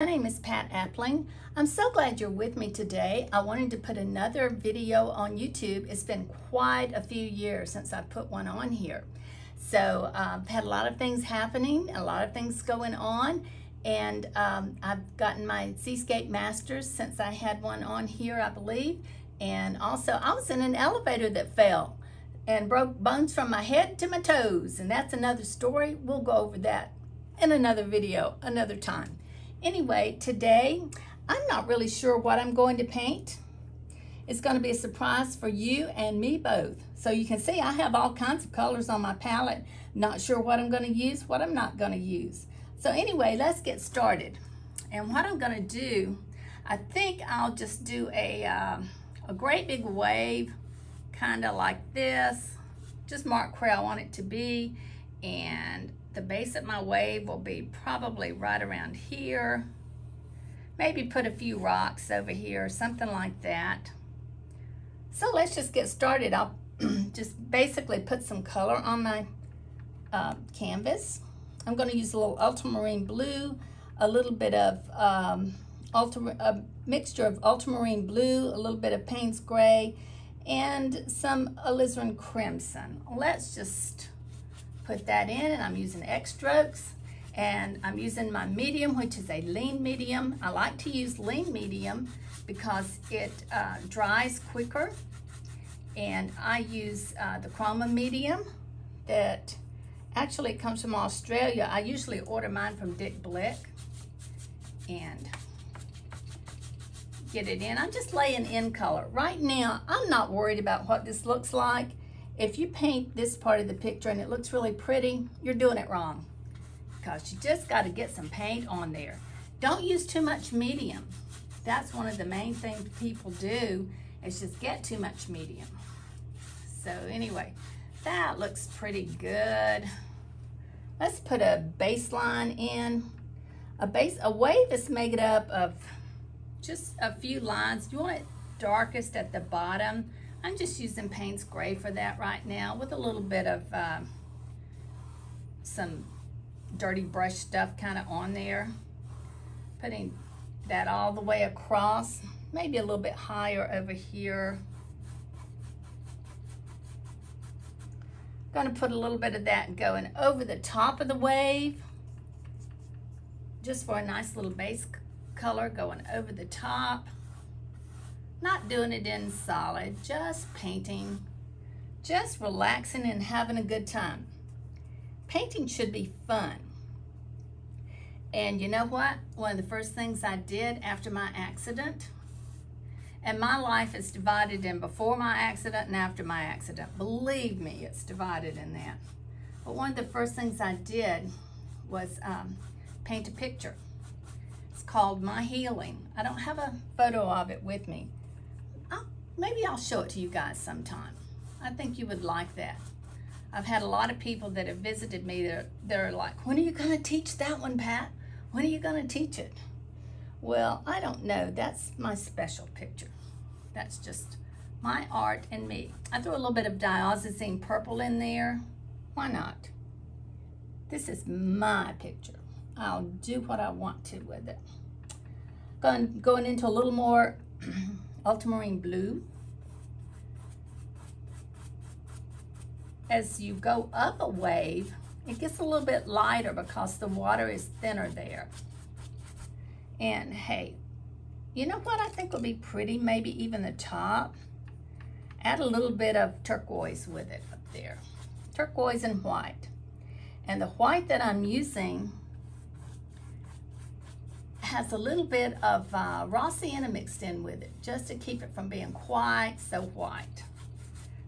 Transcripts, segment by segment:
My name is Pat Appling. I'm so glad you're with me today. I wanted to put another video on YouTube. It's been quite a few years since I put one on here. So I've had a lot of things happening, a lot of things going on, and um, I've gotten my Seascape Masters since I had one on here, I believe. And also, I was in an elevator that fell and broke bones from my head to my toes. And that's another story. We'll go over that in another video, another time. Anyway, today, I'm not really sure what I'm going to paint. It's going to be a surprise for you and me both. So you can see I have all kinds of colors on my palette. Not sure what I'm going to use, what I'm not going to use. So anyway, let's get started. And what I'm going to do, I think I'll just do a, uh, a great big wave, kind of like this. Just mark where I want it to be. And the base of my wave will be probably right around here. Maybe put a few rocks over here, something like that. So let's just get started. I'll just basically put some color on my uh, canvas. I'm going to use a little ultramarine blue, a little bit of um, ultra, a mixture of ultramarine blue, a little bit of Payne's gray, and some alizarin crimson. Let's just put that in and I'm using X strokes and I'm using my medium which is a lean medium. I like to use lean medium because it uh, dries quicker and I use uh, the Chroma medium that actually comes from Australia. I usually order mine from Dick Blick and get it in. I'm just laying in color. Right now, I'm not worried about what this looks like. If you paint this part of the picture and it looks really pretty, you're doing it wrong because you just got to get some paint on there. Don't use too much medium. That's one of the main things people do is just get too much medium. So anyway, that looks pretty good. Let's put a baseline in. A base, a wave is made up of just a few lines. You want it darkest at the bottom I'm just using Payne's Gray for that right now with a little bit of uh, some dirty brush stuff kind of on there. Putting that all the way across, maybe a little bit higher over here. Gonna put a little bit of that going over the top of the wave, just for a nice little base color going over the top. Not doing it in solid, just painting, just relaxing and having a good time. Painting should be fun. And you know what? One of the first things I did after my accident, and my life is divided in before my accident and after my accident. Believe me, it's divided in that. But one of the first things I did was um, paint a picture. It's called My Healing. I don't have a photo of it with me, maybe I'll show it to you guys sometime. I think you would like that. I've had a lot of people that have visited me that they're like, when are you going to teach that one, Pat? When are you going to teach it? Well, I don't know. That's my special picture. That's just my art and me. I threw a little bit of dioxazine purple in there. Why not? This is my picture. I'll do what I want to with it. Going, going into a little more ultramarine blue. As you go up a wave, it gets a little bit lighter because the water is thinner there. And hey, you know what I think will be pretty? Maybe even the top. Add a little bit of turquoise with it up there. Turquoise and white. And the white that I'm using has a little bit of uh, raw sienna mixed in with it, just to keep it from being quite so white.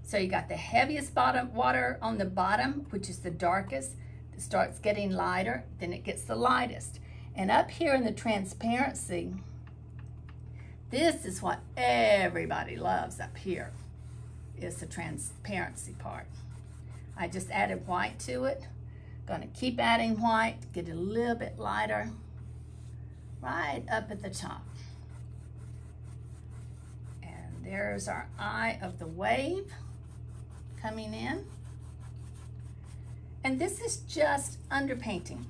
So you got the heaviest bottom water on the bottom, which is the darkest. It starts getting lighter, then it gets the lightest. And up here in the transparency, this is what everybody loves up here, is the transparency part. I just added white to it. Gonna keep adding white, get a little bit lighter right up at the top. And there's our eye of the wave coming in. And this is just underpainting.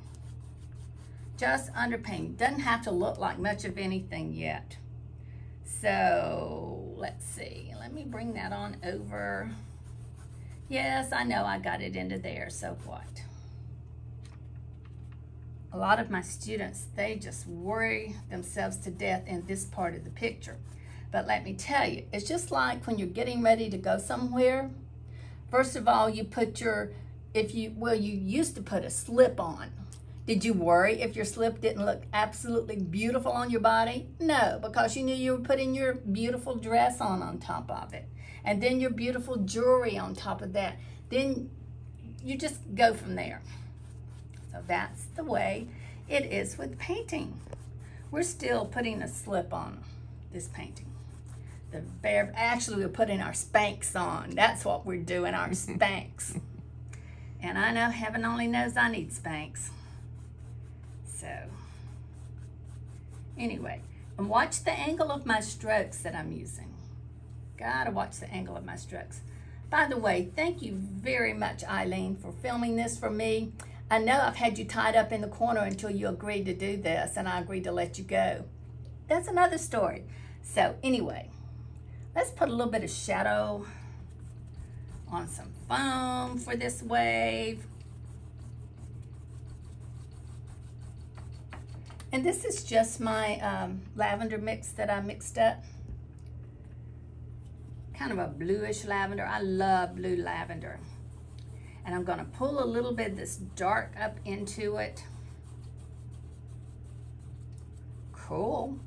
Just underpainting. Doesn't have to look like much of anything yet. So let's see. Let me bring that on over. Yes, I know I got it into there, so what? A lot of my students, they just worry themselves to death in this part of the picture. But let me tell you, it's just like when you're getting ready to go somewhere. First of all, you put your, if you, well, you used to put a slip on did you worry if your slip didn't look absolutely beautiful on your body? No, because you knew you were putting your beautiful dress on on top of it. And then your beautiful jewelry on top of that. Then you just go from there. So that's the way it is with painting. We're still putting a slip on this painting. The bare, actually we're putting our Spanx on. That's what we're doing, our Spanx. and I know heaven only knows I need Spanx. So anyway, and watch the angle of my strokes that I'm using. Gotta watch the angle of my strokes. By the way, thank you very much, Eileen, for filming this for me. I know I've had you tied up in the corner until you agreed to do this, and I agreed to let you go. That's another story. So anyway, let's put a little bit of shadow on some foam for this wave. And this is just my um, lavender mix that I mixed up. Kind of a bluish lavender. I love blue lavender. And I'm gonna pull a little bit this dark up into it. Cool.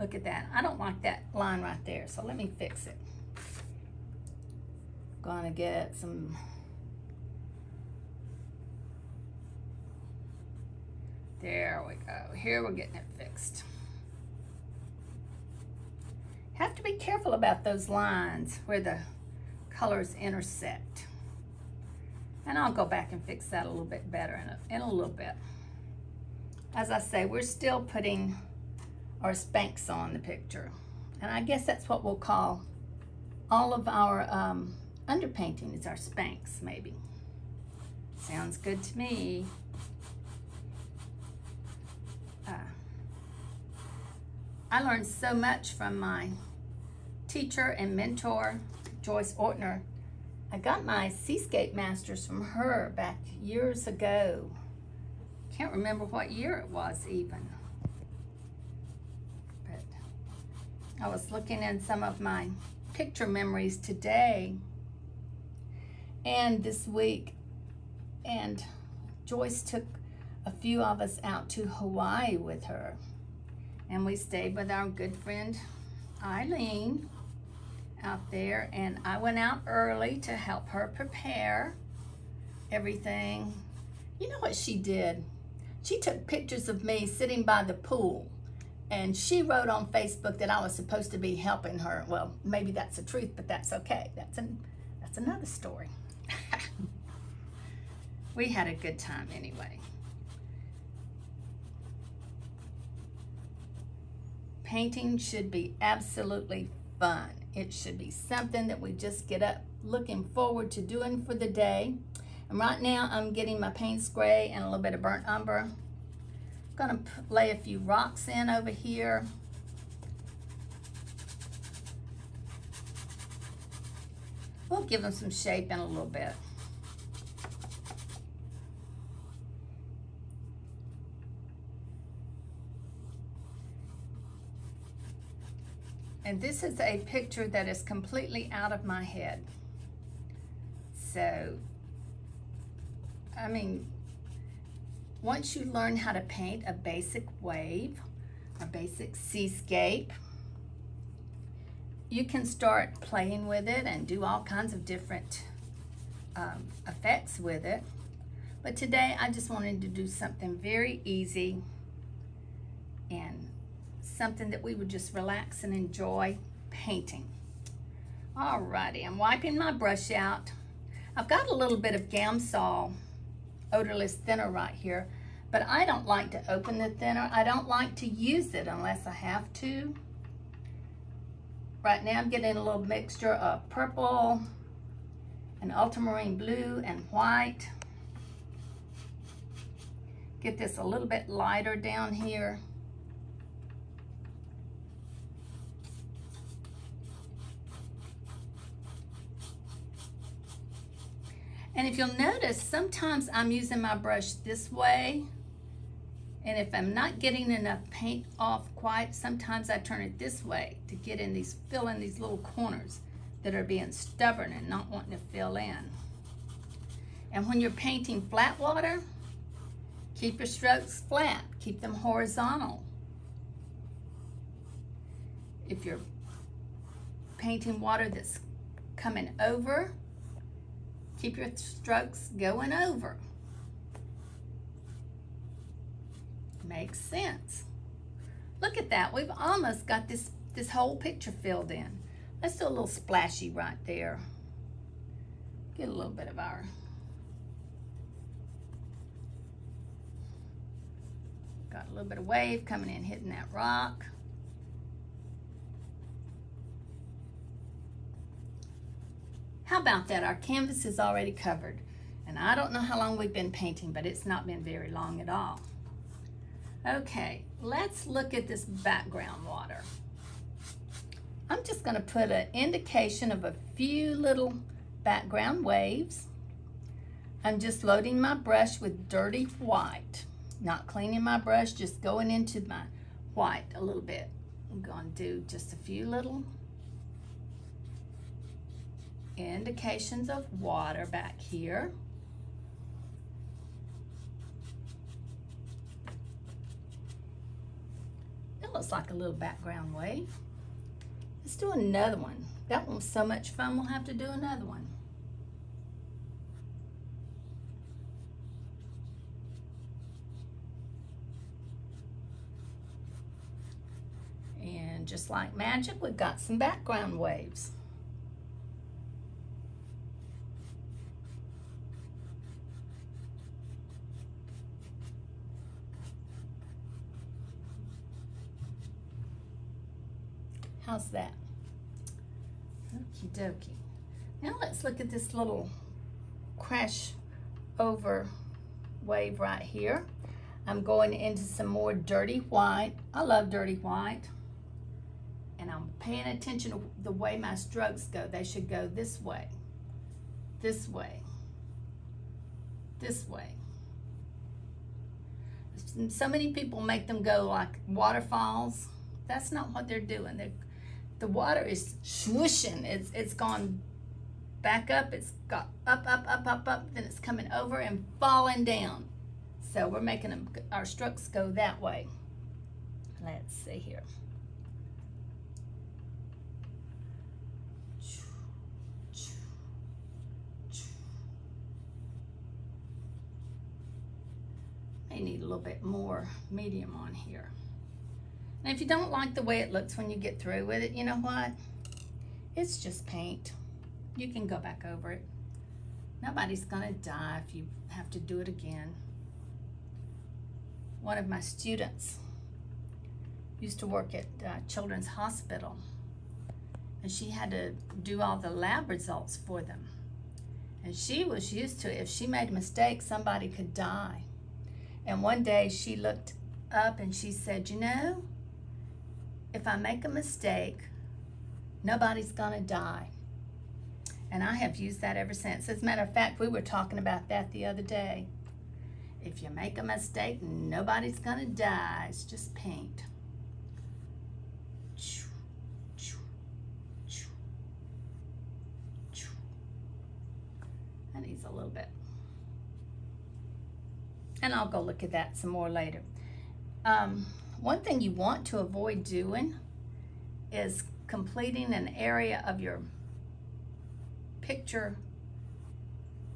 Look at that. I don't like that line right there, so let me fix it. Gonna get some There we go. Here we're getting it fixed. Have to be careful about those lines where the colors intersect. And I'll go back and fix that a little bit better in a, in a little bit. As I say, we're still putting our Spanx on the picture. And I guess that's what we'll call all of our um, underpainting is our Spanx, maybe. Sounds good to me. I learned so much from my teacher and mentor, Joyce Ortner. I got my Seascape Masters from her back years ago. Can't remember what year it was even. But I was looking in some of my picture memories today and this week and Joyce took a few of us out to Hawaii with her and we stayed with our good friend Eileen out there and I went out early to help her prepare everything. You know what she did? She took pictures of me sitting by the pool and she wrote on Facebook that I was supposed to be helping her. Well, maybe that's the truth, but that's okay. That's an that's another story. we had a good time anyway. painting should be absolutely fun. It should be something that we just get up looking forward to doing for the day. And right now I'm getting my Payne's Gray and a little bit of burnt umber. I'm gonna lay a few rocks in over here. We'll give them some shape in a little bit. And this is a picture that is completely out of my head. So, I mean, once you learn how to paint a basic wave, a basic seascape, you can start playing with it and do all kinds of different um, effects with it. But today I just wanted to do something very easy and something that we would just relax and enjoy painting. Alrighty, I'm wiping my brush out. I've got a little bit of Gamsol odorless thinner right here, but I don't like to open the thinner. I don't like to use it unless I have to. Right now I'm getting a little mixture of purple and ultramarine blue and white. get this a little bit lighter down here. And if you'll notice, sometimes I'm using my brush this way. And if I'm not getting enough paint off quite, sometimes I turn it this way to get in these, fill in these little corners that are being stubborn and not wanting to fill in. And when you're painting flat water, keep your strokes flat, keep them horizontal. If you're painting water that's coming over, Keep your strokes going over. Makes sense. Look at that. We've almost got this, this whole picture filled in. Let's do a little splashy right there. Get a little bit of our got a little bit of wave coming in, hitting that rock. How about that? Our canvas is already covered. And I don't know how long we've been painting, but it's not been very long at all. Okay, let's look at this background water. I'm just gonna put an indication of a few little background waves. I'm just loading my brush with dirty white. Not cleaning my brush, just going into my white a little bit. I'm gonna do just a few little indications of water back here. It looks like a little background wave. Let's do another one. That was so much fun, we'll have to do another one. And just like magic, we've got some background waves. How's that? Okie dokie. Now let's look at this little crash over wave right here. I'm going into some more dirty white. I love dirty white. And I'm paying attention to the way my strokes go. They should go this way, this way, this way. So many people make them go like waterfalls. That's not what they're doing. They're the water is swooshing. It's it's gone back up. It's got up, up, up, up, up. Then it's coming over and falling down. So we're making them, our strokes go that way. Let's see here. May need a little bit more medium on here. And if you don't like the way it looks when you get through with it, you know what? It's just paint. You can go back over it. Nobody's gonna die if you have to do it again. One of my students used to work at uh, Children's Hospital and she had to do all the lab results for them. And she was used to it. If she made a mistake, somebody could die. And one day she looked up and she said, you know, if I make a mistake, nobody's gonna die. And I have used that ever since. As a matter of fact, we were talking about that the other day. If you make a mistake, nobody's gonna die. It's just paint. That needs a little bit. And I'll go look at that some more later. Um, one thing you want to avoid doing is completing an area of your picture.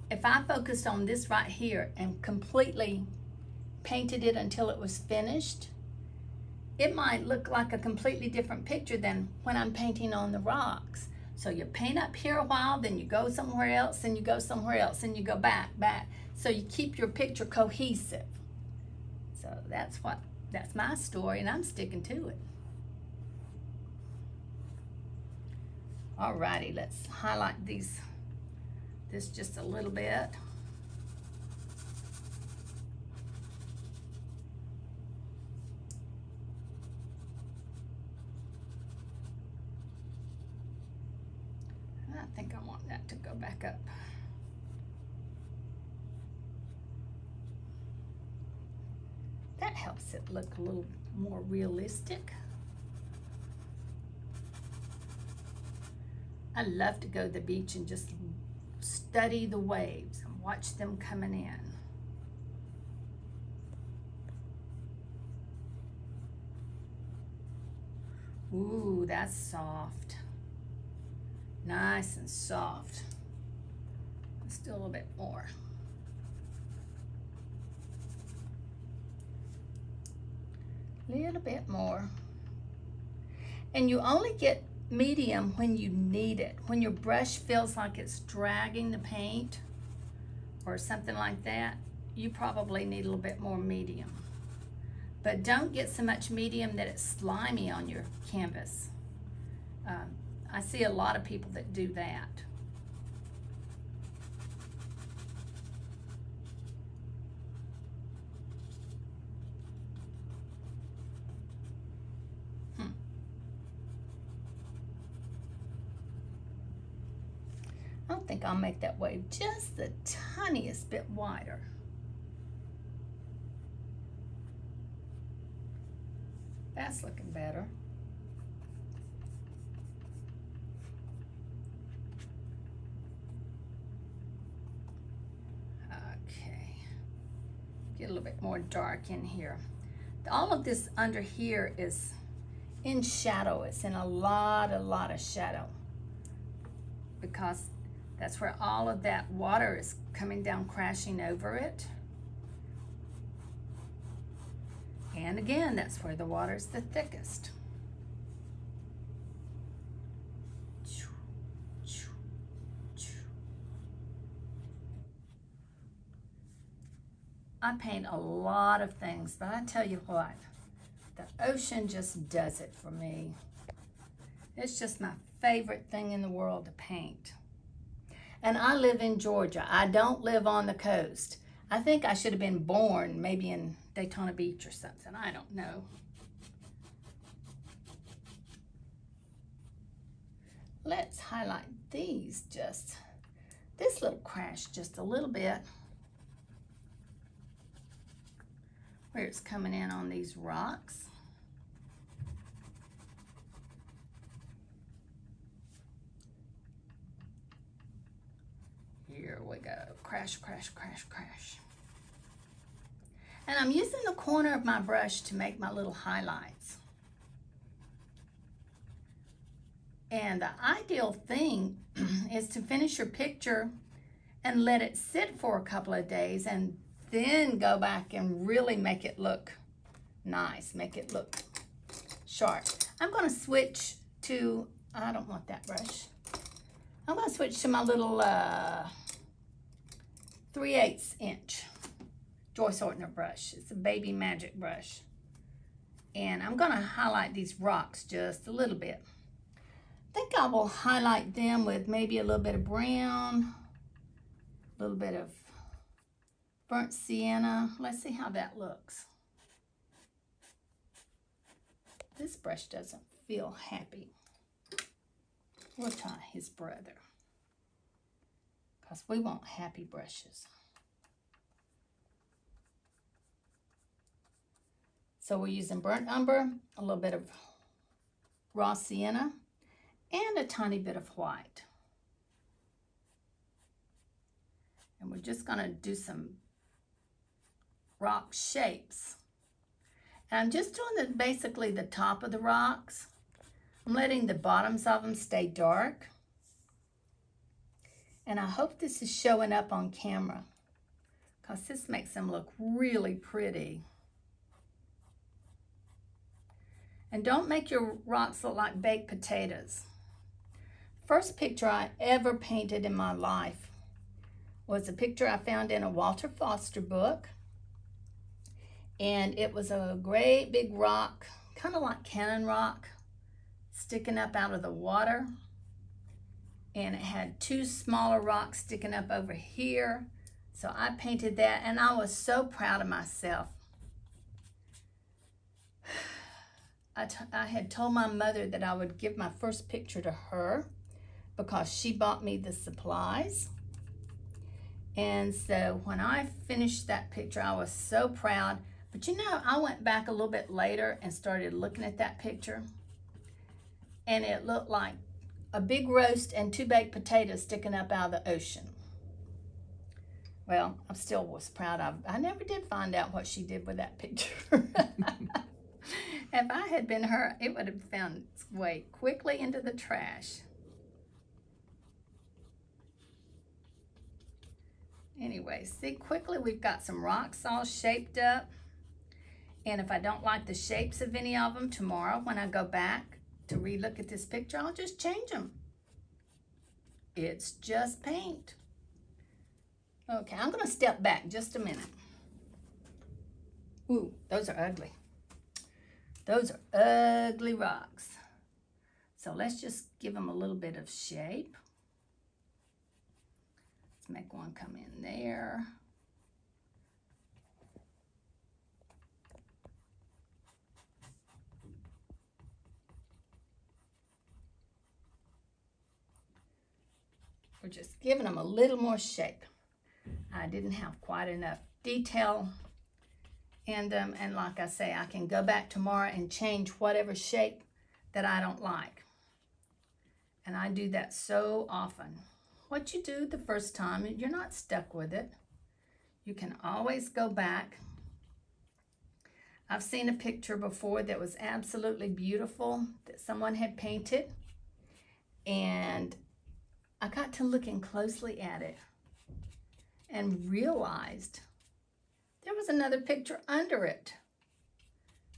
If I focused on this right here and completely painted it until it was finished, it might look like a completely different picture than when I'm painting on the rocks. So you paint up here a while, then you go somewhere else, and you go somewhere else, and you go back, back. So you keep your picture cohesive. So that's what that's my story, and I'm sticking to it. Alrighty, let's highlight these, this just a little bit. I think I want that to go back up. That helps it look a little more realistic. I love to go to the beach and just study the waves and watch them coming in. Ooh, that's soft. Nice and soft. Let's do a little bit more. Little bit more. And you only get medium when you need it. When your brush feels like it's dragging the paint or something like that, you probably need a little bit more medium. But don't get so much medium that it's slimy on your canvas. Um, I see a lot of people that do that. I'll make that wave just the tiniest bit wider. That's looking better. Okay. Get a little bit more dark in here. All of this under here is in shadow. It's in a lot, a lot of shadow because that's where all of that water is coming down crashing over it. And again, that's where the water's the thickest. I paint a lot of things, but I tell you what, the ocean just does it for me. It's just my favorite thing in the world to paint. And I live in Georgia. I don't live on the coast. I think I should have been born maybe in Daytona Beach or something. I don't know. Let's highlight these just, this little crash just a little bit. Where it's coming in on these rocks. Here we go. Crash, crash, crash, crash. And I'm using the corner of my brush to make my little highlights. And the ideal thing is to finish your picture and let it sit for a couple of days and then go back and really make it look nice, make it look sharp. I'm gonna switch to, I don't want that brush. I'm gonna switch to my little uh, 3 8 inch. Joyce Ortner brush. It's a baby magic brush. And I'm going to highlight these rocks just a little bit. I think I will highlight them with maybe a little bit of brown, a little bit of burnt sienna. Let's see how that looks. This brush doesn't feel happy. We'll try his brother. Because we want happy brushes. So we're using burnt umber, a little bit of raw sienna, and a tiny bit of white. And we're just gonna do some rock shapes. And I'm just doing the, basically the top of the rocks. I'm letting the bottoms of them stay dark. And I hope this is showing up on camera because this makes them look really pretty. And don't make your rocks look like baked potatoes. First picture I ever painted in my life was a picture I found in a Walter Foster book. And it was a great big rock, kind of like cannon rock, sticking up out of the water. And it had two smaller rocks sticking up over here. So I painted that and I was so proud of myself. I, I had told my mother that I would give my first picture to her because she bought me the supplies. And so when I finished that picture, I was so proud. But you know, I went back a little bit later and started looking at that picture. And it looked like a big roast and two baked potatoes sticking up out of the ocean. Well, I still was proud of. I never did find out what she did with that picture. if I had been her, it would have found its way quickly into the trash. Anyway, see quickly we've got some rocks all shaped up. And if I don't like the shapes of any of them tomorrow when I go back to relook at this picture, I'll just change them. It's just paint. Okay, I'm gonna step back just a minute. Ooh, those are ugly. Those are ugly rocks. So let's just give them a little bit of shape. Let's make one come in there. We're just giving them a little more shape. I didn't have quite enough detail in them. And like I say, I can go back tomorrow and change whatever shape that I don't like. And I do that so often. What you do the first time, you're not stuck with it. You can always go back. I've seen a picture before that was absolutely beautiful that someone had painted. And I got to looking closely at it and realized there was another picture under it.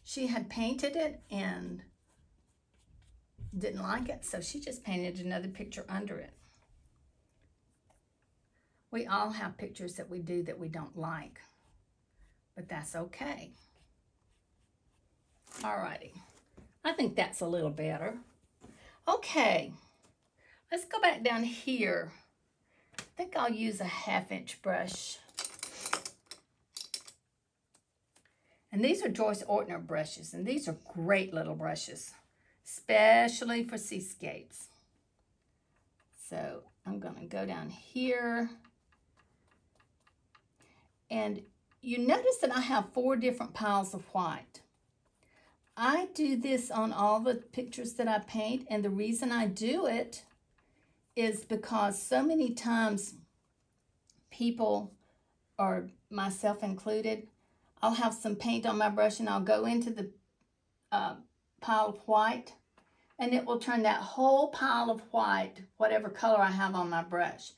She had painted it and didn't like it, so she just painted another picture under it. We all have pictures that we do that we don't like, but that's okay. Alrighty, I think that's a little better. Okay, let's go back down here I think I'll use a half inch brush. And these are Joyce Ortner brushes, and these are great little brushes, especially for seascapes. So I'm gonna go down here. And you notice that I have four different piles of white. I do this on all the pictures that I paint, and the reason I do it is because so many times people, or myself included, I'll have some paint on my brush and I'll go into the uh, pile of white and it will turn that whole pile of white, whatever color I have on my brush.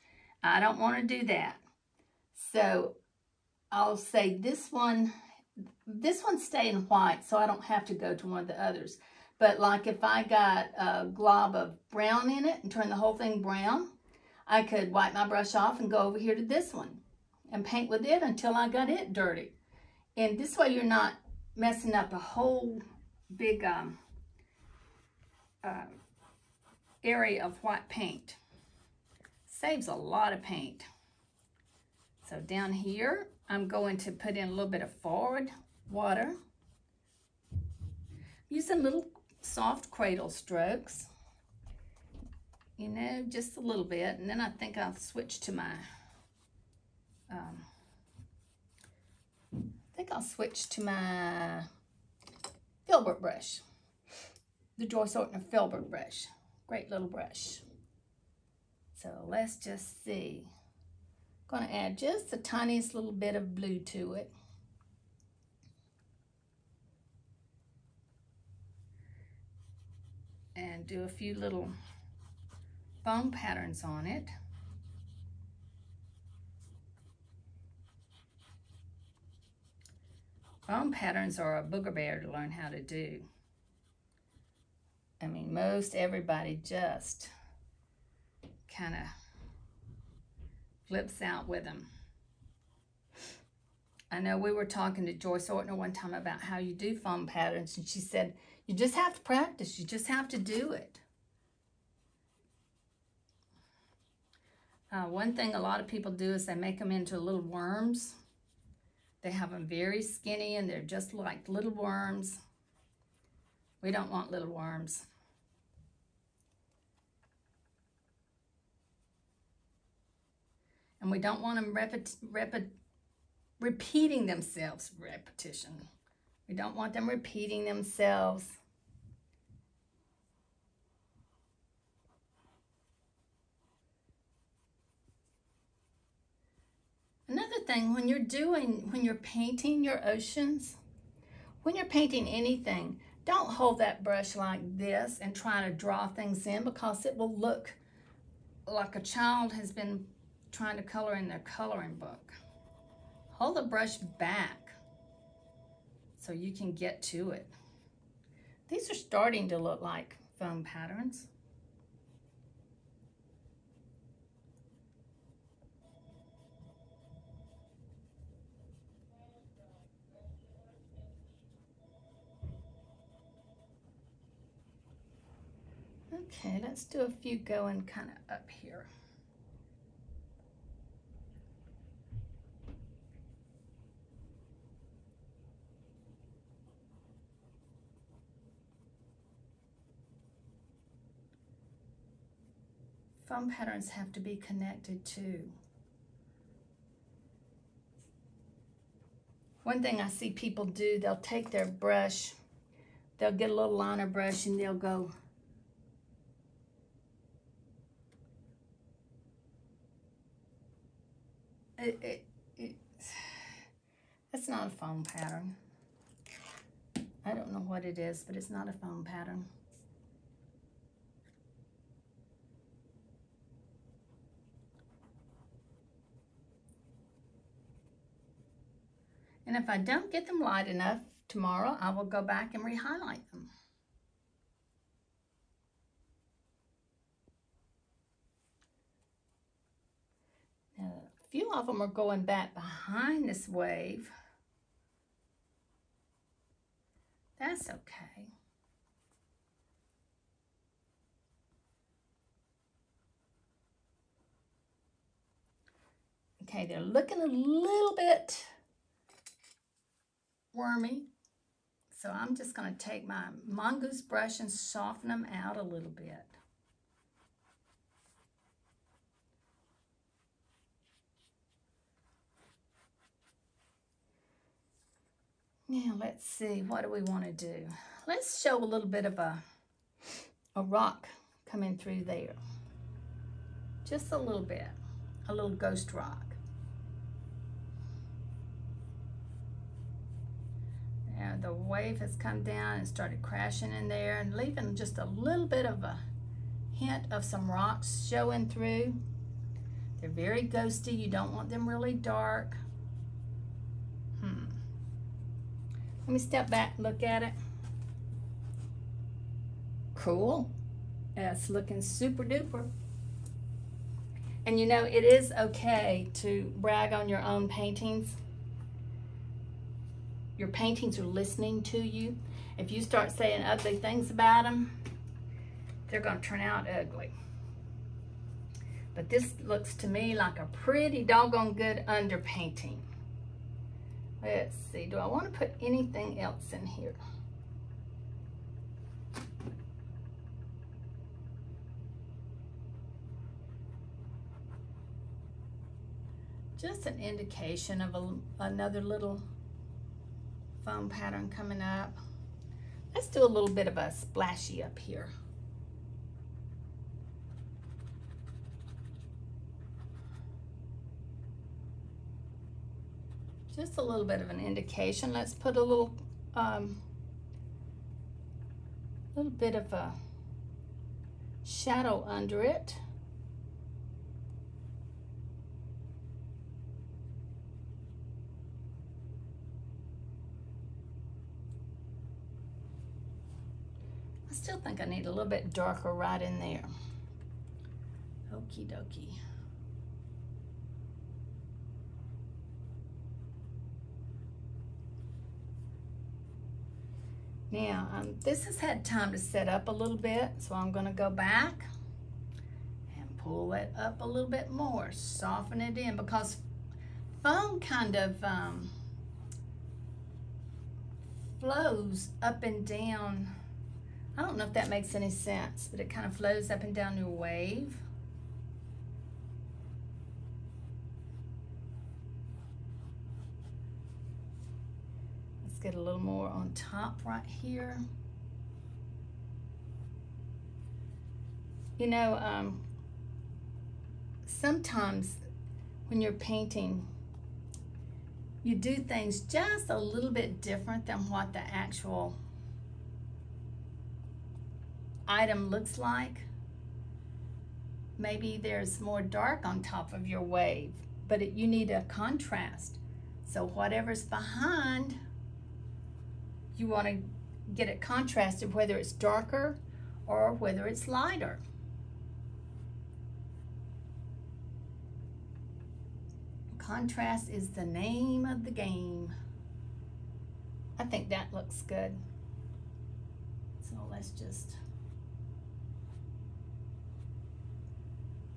I don't want to do that. So I'll say this one, this one's staying white so I don't have to go to one of the others. But like if I got a glob of brown in it and turn the whole thing brown, I could wipe my brush off and go over here to this one and paint with it until I got it dirty. And this way you're not messing up a whole big um, uh, area of white paint. Saves a lot of paint. So down here, I'm going to put in a little bit of forward water. Using little soft cradle strokes. You know, just a little bit. And then I think I'll switch to my, um, I think I'll switch to my filbert brush. The Joyce Ortner filbert brush. Great little brush. So let's just see. I'm to add just the tiniest little bit of blue to it. And do a few little foam patterns on it. Foam patterns are a booger bear to learn how to do. I mean, most everybody just kind of flips out with them. I know we were talking to Joyce Ortner one time about how you do foam patterns, and she said, you just have to practice. You just have to do it. Uh, one thing a lot of people do is they make them into little worms. They have them very skinny and they're just like little worms. We don't want little worms. And we don't want them repet, repet, repeating themselves. Repetition. We don't want them repeating themselves. Another thing, when you're doing, when you're painting your oceans, when you're painting anything, don't hold that brush like this and try to draw things in because it will look like a child has been trying to color in their coloring book. Hold the brush back so you can get to it. These are starting to look like foam patterns. Okay, let's do a few going kind of up here. Foam patterns have to be connected too. One thing I see people do, they'll take their brush, they'll get a little liner brush and they'll go it, it, it, it's not a foam pattern. I don't know what it is, but it's not a foam pattern. And if I don't get them light enough tomorrow, I will go back and re-highlight them. Few of them are going back behind this wave. That's okay. Okay, they're looking a little bit wormy. So I'm just going to take my mongoose brush and soften them out a little bit. Now let's see, what do we want to do? Let's show a little bit of a, a rock coming through there. Just a little bit, a little ghost rock. Now the wave has come down and started crashing in there and leaving just a little bit of a hint of some rocks showing through. They're very ghosty. You don't want them really dark. Let me step back and look at it. Cool. Uh, it's looking super duper. And you know, it is okay to brag on your own paintings. Your paintings are listening to you. If you start saying ugly things about them, they're going to turn out ugly. But this looks to me like a pretty doggone good underpainting. Let's see, do I want to put anything else in here? Just an indication of a, another little foam pattern coming up. Let's do a little bit of a splashy up here. Just a little bit of an indication. Let's put a little, um, little bit of a shadow under it. I still think I need a little bit darker right in there. Okie dokie. Now, um, this has had time to set up a little bit, so I'm gonna go back and pull it up a little bit more, soften it in, because foam kind of um, flows up and down. I don't know if that makes any sense, but it kind of flows up and down your wave. Get a little more on top right here. You know, um, sometimes when you're painting, you do things just a little bit different than what the actual item looks like. Maybe there's more dark on top of your wave, but it, you need a contrast. So whatever's behind, you want to get it contrasted, whether it's darker or whether it's lighter. Contrast is the name of the game. I think that looks good. So let's just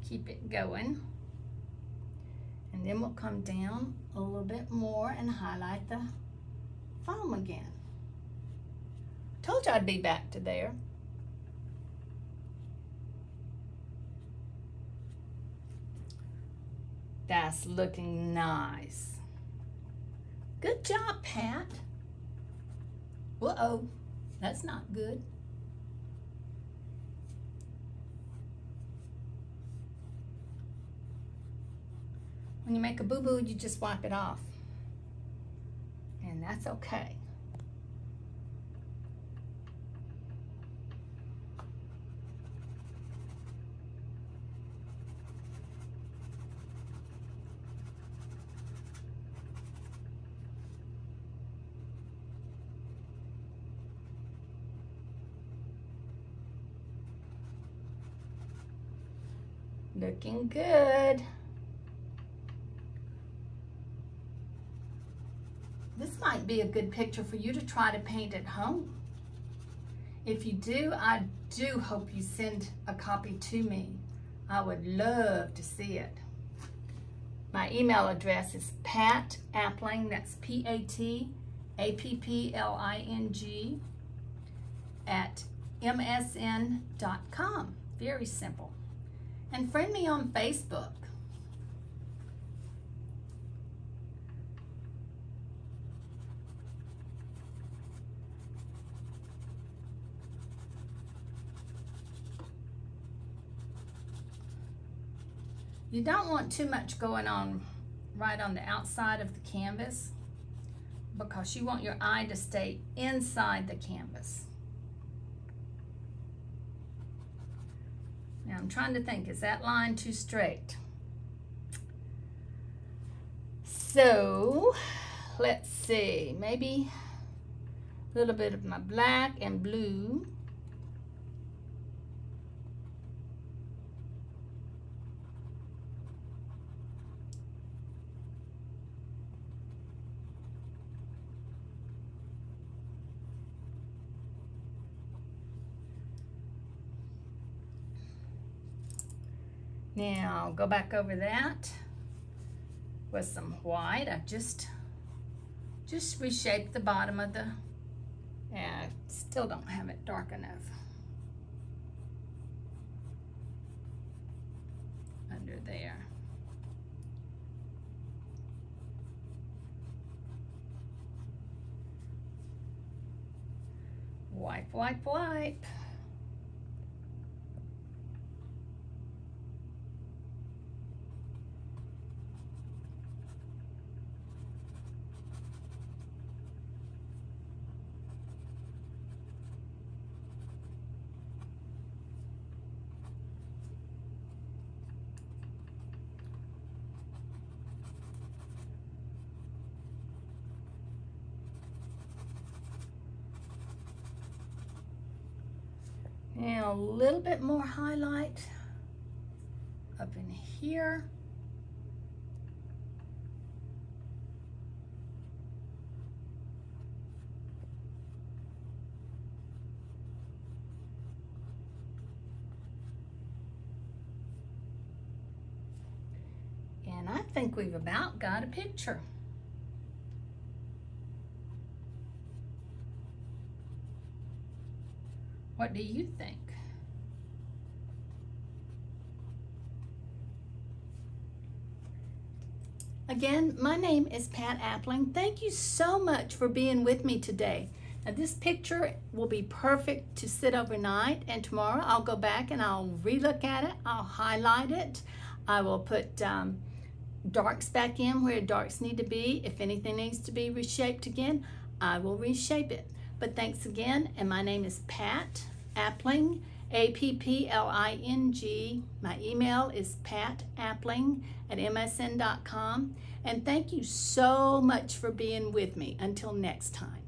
keep it going. And then we'll come down a little bit more and highlight the foam again. Told you I'd be back to there. That's looking nice. Good job, Pat. Uh-oh, that's not good. When you make a boo-boo, you just wipe it off. And that's okay. Looking good. This might be a good picture for you to try to paint at home. If you do, I do hope you send a copy to me. I would love to see it. My email address is Pat Appling, that's P-A-T-A-P-P-L-I-N-G at msn.com. Very simple and friend me on Facebook. You don't want too much going on right on the outside of the canvas because you want your eye to stay inside the canvas. Now I'm trying to think, is that line too straight? So, let's see, maybe a little bit of my black and blue. Now go back over that with some white. I've just, just reshaped the bottom of the, and still don't have it dark enough. Under there. Wipe, wipe, wipe. Now a little bit more highlight up in here. And I think we've about got a picture. What do you think? Again, my name is Pat Appling. Thank you so much for being with me today. Now this picture will be perfect to sit overnight and tomorrow I'll go back and I'll relook at it. I'll highlight it. I will put um, darks back in where darks need to be. If anything needs to be reshaped again, I will reshape it. But thanks again and my name is Pat Appling. A-P-P-L-I-N-G. My email is patappling at msn.com. And thank you so much for being with me. Until next time.